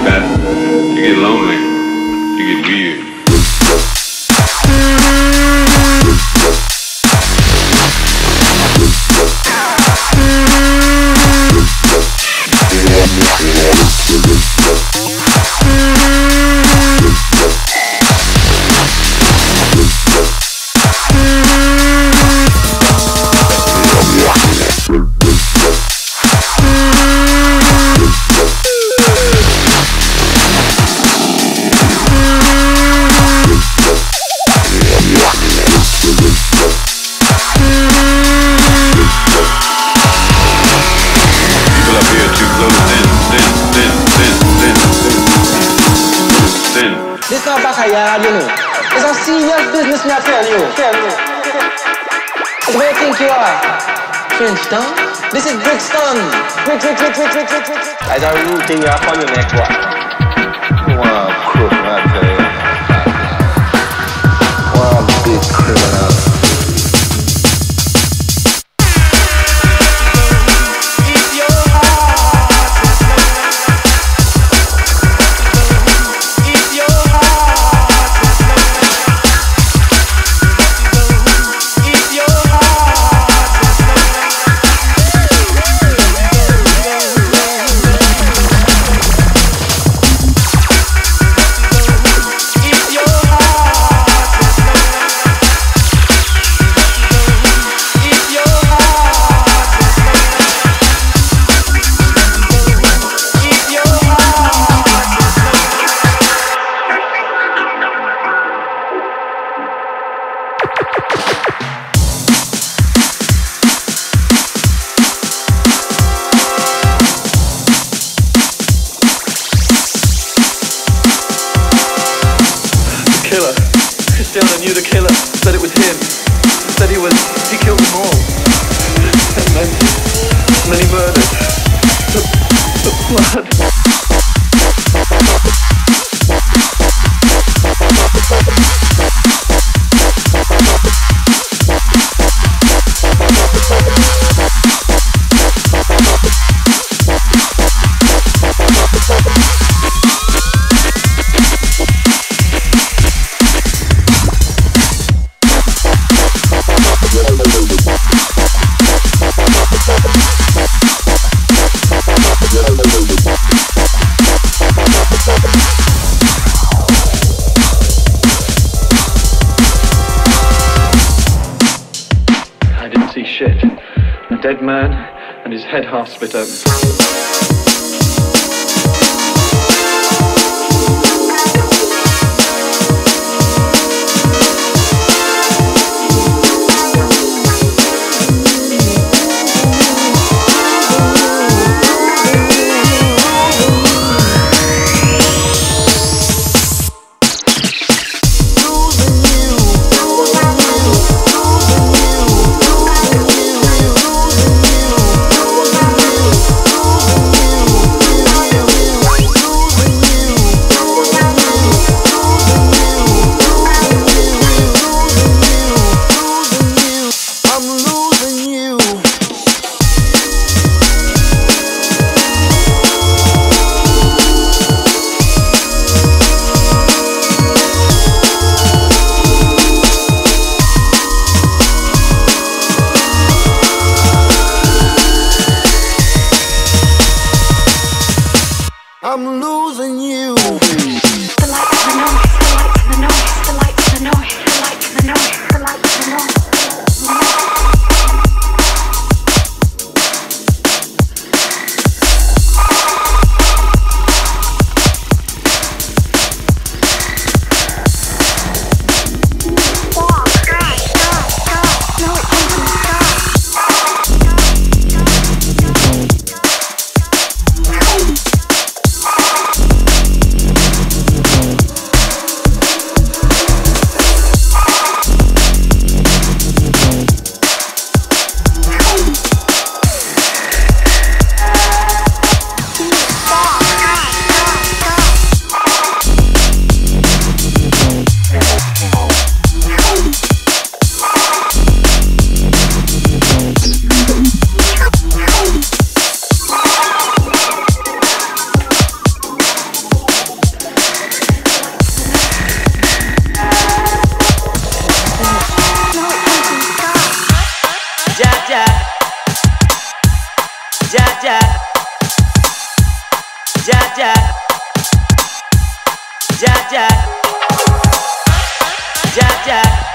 like that, you get lonely. This not backyard, you know. It's a serious business, me I tell you. Tell you. It's where you think you are. Princeton? This is Brixton. Brix, Brix, Brix, Brix, Brix, Brix, Brix. As a root thing you upon your neck, what? Wow, crook, I tell you. Wow, big criminal. Cristiano knew the killer, said it was him. Said he was, he killed them all. And then, and then he murdered. The, the blood. Dead man and his head half split open. Jack Jack. Jack Jack.